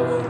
Lord.